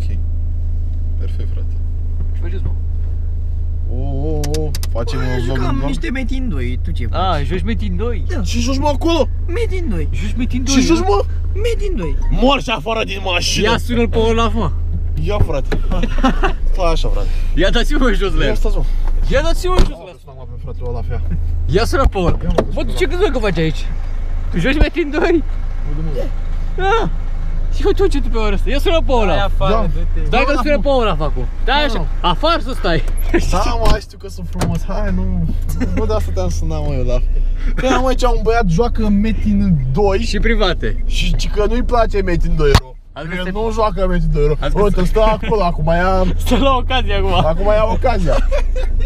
Ok. Perfect, frate. Ce faceți, mă? Oh, oh, oh. Facem Bă, un vlog în jucam vlog? niște Metin 2, tu ce A, faci? joci Metin 2? Da. Și joci mă acolo? Metin 2, Joci Metin 2? Și joci mă? Metin 2. Mor și afară din mașină. Ia sună-l pe Olaf, mă. Ia, frate. Stai așa, frate. Ia dați-mă jos la Ia el. stați, mă. Ia dați-mă jos la el. Stați, mă, pe fratele Olaf, ia. Ia sună pe Olaf. Bă, tu ce crezi că faci aici? Tu joci Metin 2? Da. Și fă tu ce tu pe ora asta. Ia sună pe Olaf. Da. Stai că sună pe Olaf acum. Stai așa. Afară să stai. Da, mă, știu că sunt frumos. Hai, nu. Nu de asta te-am sunat, mă, Olaf. Că am aici un băiat joacă Metin 2 Și private. și ci că nu-i place Metin 2 ro. Adică Că se- nu joacă Metin 2 ro. Adică Uite, stă acolo, acum ia, Stă la ocazie acum. acum ia ocazia.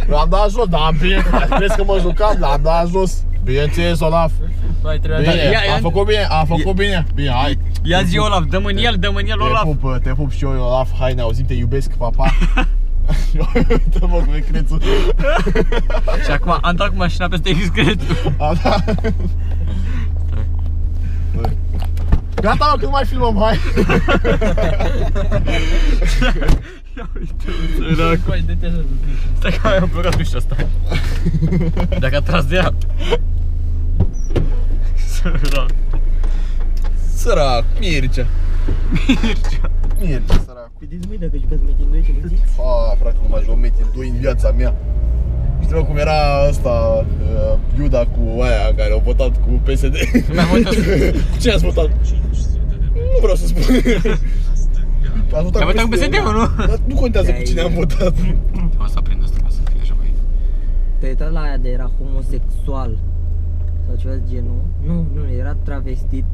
L-am dat jos, dar am bine, crezi că mă jucam, l-am dat jos. Bineînțeles, Olaf. Mai Bine, trebuia ia- ia- a făcut bine, a făcut bine. Bine, hai. Ia zi Olaf, dă-mă în el, dă-mă în el Te Olaf. pup, te pup și eu, Olaf. Hai, ne auzim, te iubesc, papa. Uite-mă cu ecrețul. Și acum am dat cu mașina peste excretul. A, da. Gata, mă, că nu mai filmăm, hai! Sărac. Coi, dă-te așa. Stai că mai am blocat ușa asta. Dacă a tras de ea. Sărac. Sărac, Mircea. Mircea. Mircea, sărac. Vedeți, măi, dacă jucați Metin 2, ce vă zic? A, frate, nu mai joc Metin 2 în viața mea. Știi mă, cum era ăsta, uh, Iuda cu aia care au votat cu PSD. Nu mi-am votat. Cine ați votat? Nu vreau să spun. Ați votat Ai votat cu PSD-ul, nu? Dar nu contează cu cine am votat. O să aprind asta ca să fie așa mai... Te-ai uitat la aia de era homosexual sau ceva de genul? Nu, nu, era travestit.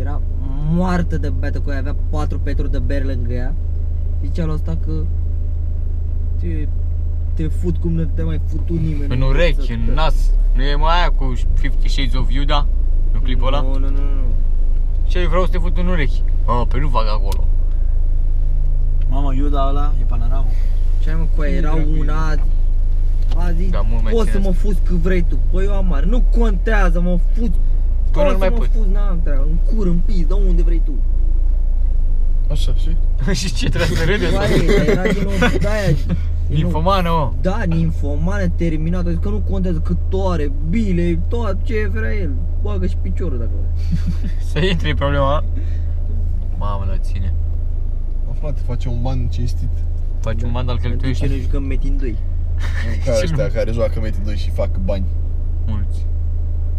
Era moartă de beată cu ea, avea 4 petru de bere lângă ea. Zicea la asta că te, te fut cum nu te mai futu nimeni. În urechi, în nas. Nu e mai aia cu 50 Shades of Yuda? Nu clipul ăla? Nu, nu, nu, nu. Ce vreau să te fut în urechi? Ah, pe nu fac acolo. Mamă, Iuda ăla e panoramul. Ce ai mă cu aia? Era una a zis, Da, mult mai poți să ține mă fuzi cât vrei tu. Păi eu am mare, nu contează, mă fuzi. Până Poți nu mai să mă poți. fuzi, n-am treabă, în cur, în pis, de unde vrei tu. Așa, și? Și ce trebuie să râdeți? Băi, dar era genul de aia. genul- Ninfomană, mă. Da, ninfomană terminată, zic că nu contează cât ore, bile, tot ce vrea el. Bagă și piciorul dacă vrea. Să intri în problema. Mamă, la ține. Mă, frate, face un ban cinstit. Faci un mandal Pentru ce cheltuiești ne jucăm Metin 2. Ca ăștia care joacă Metin 2 și fac bani. mulți.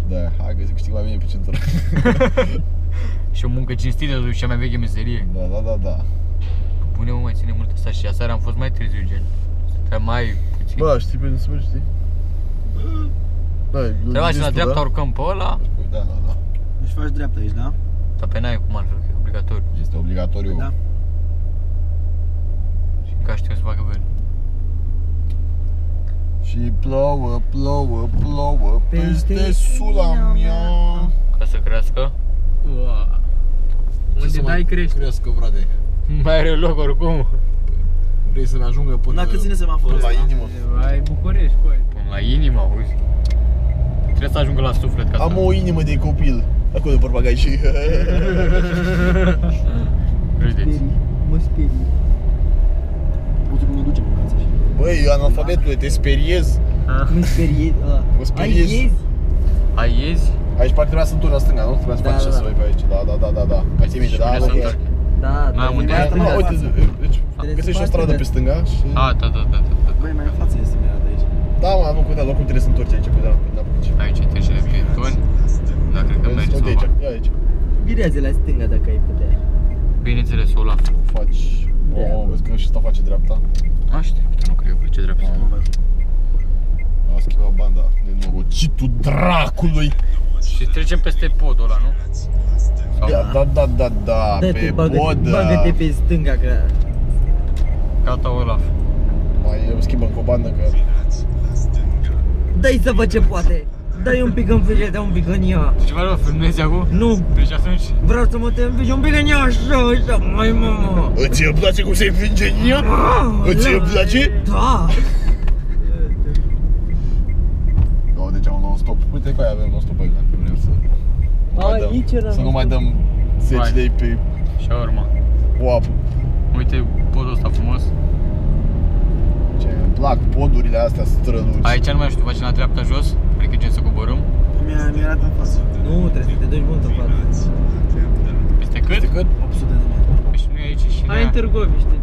Da, hai că câștig mai bine pe centură. Și o muncă cinstită, totuși cea mai veche meserie. Da, da, da, da. Bune, mă, mai ține mult asta și aseară am fost mai târziu, gen. Stătea mai puțin. Bă, știi pe unde să mergi, știi? Da, e Trebuie să la destul, dreapta da? urcăm pe ăla, Păi Da, da, da. Deci faci dreapta aici, da? dar pe n-ai cum altfel, că e obligatoriu. Este obligatoriu. Da. Și ca știu să facă pe el. Și plouă, plouă, plouă Peste peste sula sula mea. mea. Ca să crească. Ce să Unde mai dai crește. Crească, frate. Mai are loc oricum. Vrei să-mi ajungă până... La cât ține semaforul până la ăsta? inimă. Ai București, coi. Până la inimă, auzi. Trebuie să ajungă la suflet ca Am să... o inimă de copil. Acolo de porbagai și... Râdeți. Sperii, mă sperii. Uite cum ne ducem în cață așa. Băi, eu analfabetule, te speriez. Mă sperie, ăla. Mă speriez. Ai iezi? Ai iezi? Aici parcă trebuia să întorci la stânga, nu? Trebuia să Da, faci da, ce să da. vei pe aici. Da, da, da, da, da. Mai ții minte, Și da, unde da, să da. întorc? Da, N-am dar unde mai e. asta Da, mai uite, față. deci Trebuie găsești să o faci stradă stânga. pe stânga și... A, da, da, da, da, da. Băi, mai în față este mirat aici. Da, mă, nu contează, oricum trebuie să întorci aici, pe da, da, aici. Aici e trecere de pietoni. Dar cred că Vezi, merge tot să de o aici, fac. ia aici. Virează la stânga dacă ai putea. Bineînțeles, Olaf. Faci... Oh, vezi că și ăsta face dreapta. Aștept, nu cred că face dreapta. A schimbat banda. Nenorocitul dracului! Și trecem peste podul ăla, nu? Sau Ia, da, da, da, da, Dă-te, pe bagă-te, pod, bagă-te pe stânga că... gata, Olaf. mai schimbăm cu o bandă că... Dă-i să văd ce poate. Dai un pic în fire, dai un pic în ea. Deci vreau să filmezi acum? Nu. Deci atunci? Vreau să mă te învingi deci un pic în ea, așa, așa, mai mamă. Ție îmi place cum se învinge în ea? Ah, Ție îmi da. place? Da. Oh, deci am non-stop. Uite că avem non-stop aici dacă vrem să... Aici era. Să nu mai dăm 10 lei pe... Și urma. Wow. Uite podul ăsta frumos. Ce, îmi plac podurile astea străluci. Aici nu mai știu, faci la dreapta jos adică gen să coborâm. Mi-a mi arată în față. Nu, trebuie să te duci mult în față. Peste cât? Știi cât? 800 de metri. Deci nu e aici și Hai în Târgoviște.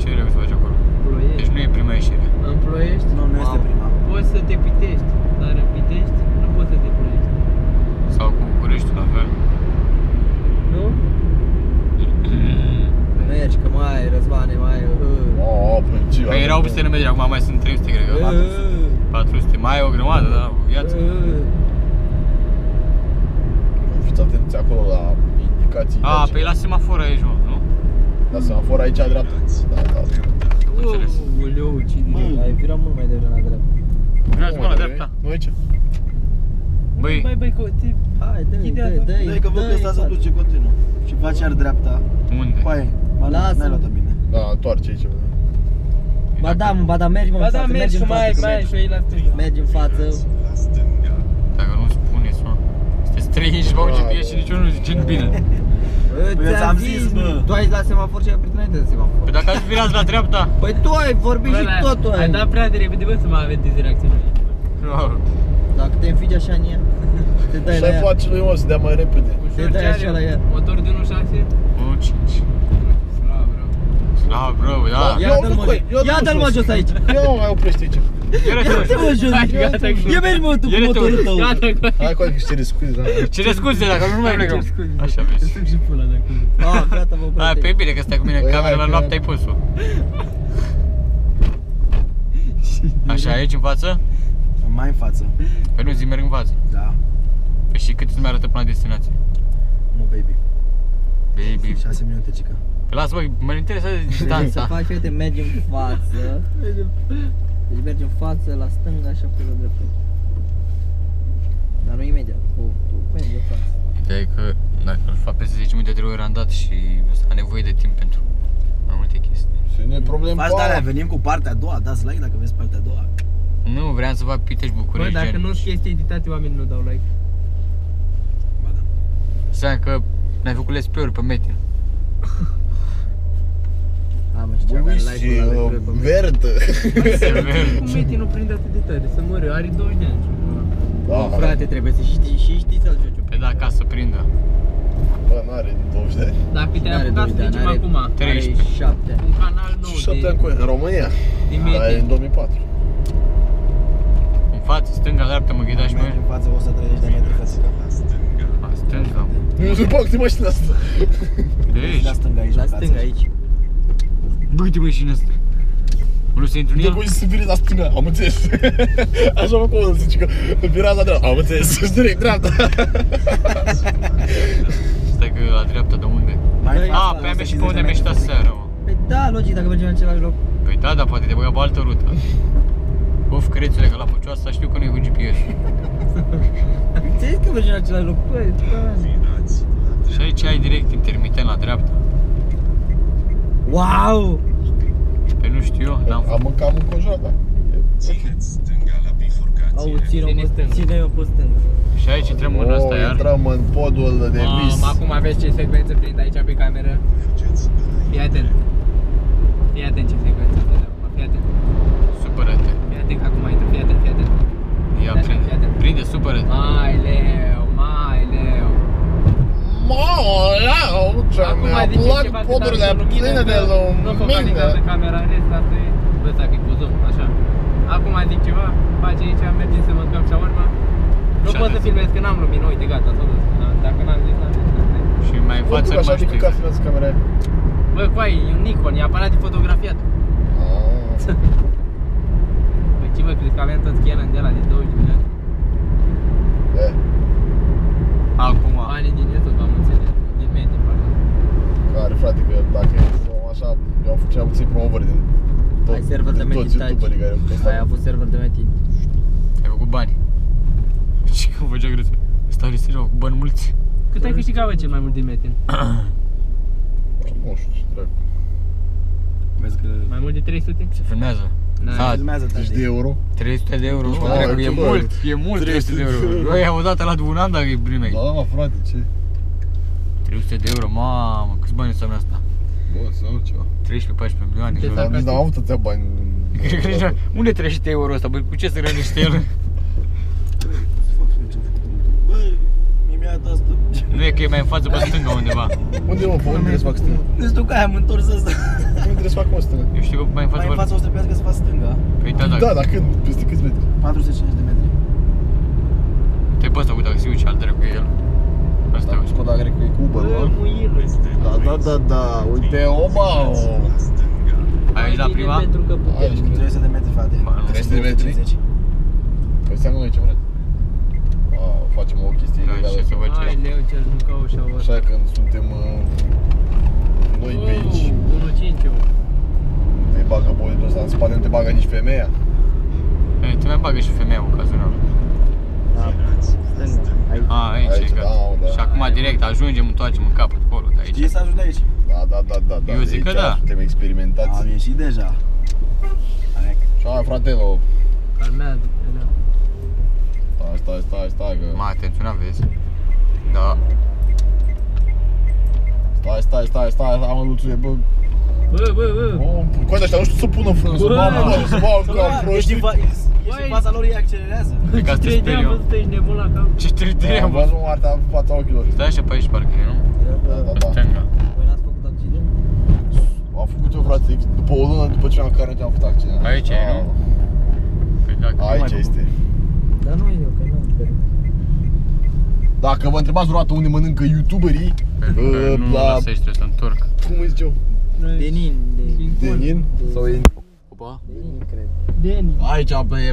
Ce trebuie să faci acolo? Deci Ploiești. nu e prima ieșire. În Ploiești Nu, nu este Wow. prima. poți să te pitești, dar în Pitești nu poți să te ploiești. Sau cu București la fel. Nu? Mergi, că mai ai răzvane, mai ai... uh, Oh, păi ce Păi erau 800 de metri, acum mai sunt 300, cred că. uh, 400, mai e o grămadă, da, o viață. uh. Fiți atenți acolo la indicații. A, aici. pe la semafor aici, mă, nu? La semafor aici a dreapta. Da, da. înțeles. Uleu, ce direct. Ai virat mult mai devreme la dreapta. Vreau mă la dreapta. Nu aici. Băi, Băi, băi, că te... Hai, dă-i, Ghidea, dă-i, dă-i, Dă-i că văd că ăsta se dă-i, duce continuu. Și face iar dreapta. unde? Coaie, ba nu, Lasă. n-ai luat-o bine. Da, întoarce aici. bă. Ba da, mă, ba da, mergi mă Ba în da, față, mergi mergi și în mai ai, față, mai ai mergi. și ei la stânga. Mergi în față. Dacă nu spuneți, mă. Sunteți trei și bau GPS și niciunul nu zice bine. Păi eu ți-am zis, bă. Tu ai la semafor și ai oprit înainte de semafor. Păi dacă ați virați la dreapta, Păi tu ai vorbit și tot tu ai ai. dat prea de repede, bă, să mai aveți diziracțiune. Dacă te înfigi așa în ea, te dai Și la ai ea. place lui o să dea mai repede. Te dai așa la ea. Motor de 1.6? 1.5. Slab, bro. Slab, bro, da. Eu Ia dă-l nu mă, coi, eu ia nu dă-l mă sus. jos aici. Eu nu mai oprește aici. Ia-te mă jos. Hai, gata, Ia mergi mă tu cu Ia-te, mă. motorul tău. Gata, gata. Hai cu că cere scuze, da. Cere scuze dacă nu mai plecăm. scuze. Așa vezi. Sunt și pula de acolo. Ah, gata, mă A, pe oprește. bine că stai cu mine în Băi, cameră hai la că- noapte ai pus-o. Așa, aici în față? Mai în față. Păi nu zi, merg în față. Da. Păi și cât îți mai arată până la destinație? Mă, baby. Baby. 6 minute, cică. Păi lasă, băi, mă interesează Să distanța. faci, uite, mergi în față. Deci mergi în față, la stânga și apoi la dreapta. Dar nu imediat. Tu, tu mergi în față. Ideea e că dacă îl fac peste 10 minute trebuie randat și a nevoie de timp pentru mai multe chestii. Și nu e problem Faci de alea, venim cu partea a doua, dați like dacă vezi partea a doua. Nu, vreau să fac Pitești Bă, București dacă gen. nu sunt chestii editate, oamenii nu dau like. Ba da. Înseamnă că ne-ai făcut let's play-uri pe Metin. Am știu, avea Uiși, like-ul ăla de pe mine. verde. Sever. Cum Meti nu prinde atât de tare, să moare, are 20 de ani. Da, Bă, frate, trebuie să știi și știi să-l joci. Pe da, ca să prindă. Bă, n-are 20 de ani. Dacă te-ai N-are apucat să 20 de ani, zicem are- acum, Are 13. 7 ani. un canal nou Și 7 ani de, cu în România. din Da, e în Meti. 2004. În față, stânga, dreapta, mă ghidași Mergi mă. în față 130 de metri, frate. A, stânga. Nu se poate mașina asta. De La aici. stânga aici, La în față. stânga aici. Bă, uite mă și în ăsta. Nu se intru în De el? cum să vire la stânga, am înțeles. Așa mă cum zice că virați la dreapta, am înțeles, și direct dreapta. Stai că la dreapta de unde? Mai în Băi, față, A, la pe aia și 150 pe unde de mi-a ieșit metri. aseară, mă. Păi da, logic, dacă mergem în același loc. Păi da, dar poate te băga pe altă rută. Of, crețule, că la Pucioasa știu că nu e cu GPS. Înțeles că mergem în același loc. Păi, bă. Și aici ai direct intermitent la dreapta. Wow! Pe nu știu eu, n-am Am mâncat, am înconjurat, da. Au, ține-o Ține pe stânga. ține-o pe stânga. Și aici intrăm în ăsta Oh, iar. intrăm în podul de vis. Mamă, acum aveți ce secvență prind aici pe cameră. Fii atent. Fii atent ce secvență prind acum, fii atent. Supără-te. Fii atent că acum intră, fii atent, fii atent. Ia, Așa, prinde. fii atent. Prinde, supără-te. Mai leu, mai leu. Maoleu, ce Acum mi-a zice plac ceva cât podurile are lumină, pline de că Nu focalizează lumină. camera în rest, asta e, bă, că e cu zoom, așa. Acum zic ceva, face aici, mergem să mâncăm shawarma. Nu Și pot să atât. filmez, că n-am lumină, uite, gata, s-a dus. Da, Dacă n-am zis, n-am zis. asta e. Și mai în Bă, față tu nu așa mai de știu. căcat filmează camera aia. Bă, coai, e un Nikon, e aparat de fotografiat. Ah. Băi, ce vă crezi că aveam toți Canon de la de 20 de milioane? E, Acum. Banii din YouTube, am înțeles. Din medie, pardon. care frate, că dacă e om așa, eu am făcut cel mai puțin promovări din tot, Ai server de din toți meditație. youtuberii care au Ai postat. avut server de metin. Ai făcut bani. Și că făcea grețe. Stau serios, cu bani mulți. Cât ai câștigat, bă, cel mai mult din Metin? Nu știu ce dracu. Vezi că Mai mult de 300? Se filmează. Da. Da, filmează Deci de tati. euro. 300 de euro. Ah, Bă, dracu, e ce bă, mult, e mult 300 de euro. Eu i-am dat la un an dacă e primei. Da, frate, ce? 300 de euro, mamă, câți bani înseamnă asta? Bă, să nu ceva. 13-14 milioane. Te că- fac Dar nici n-am avut atâția bani. Cred că nici- Unde trăiește euro ăsta? Băi, cu ce se rănește el? Băi, mi-a dat asta. Nu e că e mai în față pe stânga undeva. Unde mă, pe unde trebuie să fac stânga? Nu știu că aia am întors asta. Unde trebuie să fac mă stânga? Eu știu că mai în față Mai în pe... față o să trebuiască să fac stânga. Păi da, Da, da. dar când? Peste câți metri? 450 de metri. Te pe ăsta cu taxiul ce al dracu e el. Asta e. Skoda cred că e cu Uber, Bă, mă? muilul. Da, da, da, da, uite, oba! Ai la prima? Pentru că putem. Aici, cred. 300 de metri, frate. Ba, nu. 300 de metri? 250. Păi seamă noi ce vreți. A, facem o chestie Da, ilegală. ce să văd Hai, ce leu, ce-l mâncau și au Așa când suntem uh, noi pe aici, 1.5 te bagă boiul ăsta în spate, nu te bagă nici femeia. Ei, te mai bagă și femeia ocazional. Da, stânga. Aici. A, aici, Aici, e gata. da, da. Și acum direct ajungem, întoarcem în capăt, acolo, de aici. Știi să ajungi de aici? Da, da, da, da, da. Eu de zic că aici da. Suntem experimentați. Am ieșit deja. Hai. Și hai, fratelo, Calmează, leu. stai, stai, stai, stai, că... Mă, atenționat, vezi? Da. Stai, stai, stai, stai, stai, mă, luțuie, bă. Bă, bă, bă. Oh, coate ăștia nu știu să pună frână, să Bă! bau, bă, să bau ca Ești proști. în fa- ești Băi. în fața lor, ei accelerează. E ca să te Ce sperii am eu. văzut, ești nebun la cap. Ce trăitere Am am văzut. văzut moartea în fața ochilor. Stai așa pe aici, parcă e, nu? Da, da, Pe da. stânga. Voi n-ați făcut accident? Am făcut eu, frate, după o lună după ce am care am făcut accident. Aici e, nu? Păi dacă nu Aici mai- este. Dar nu eu, că nu permit. Dacă vă întrebați vreodată unde mănâncă youtuberii, Pentru că uh, nu la... lasă aici, trebuie să întorc. Cum îi zice eu? Denin, de... Denin? Sau e... Opa. Denin, cred. Denin. Aici, pe